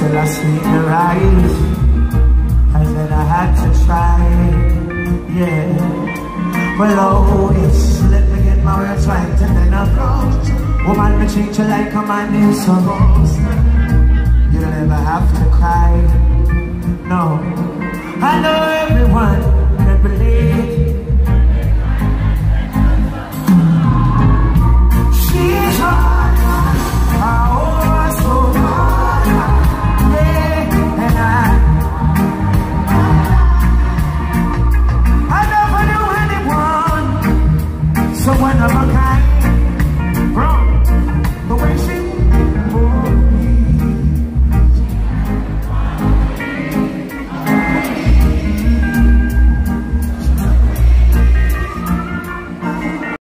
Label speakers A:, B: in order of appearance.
A: till I see the rise. I said I had to try, yeah. Well, oh, yes, let me get my words right and then I'll go. Woman, me treat you like a man is supposed You'll never have to cry, no. I know everyone I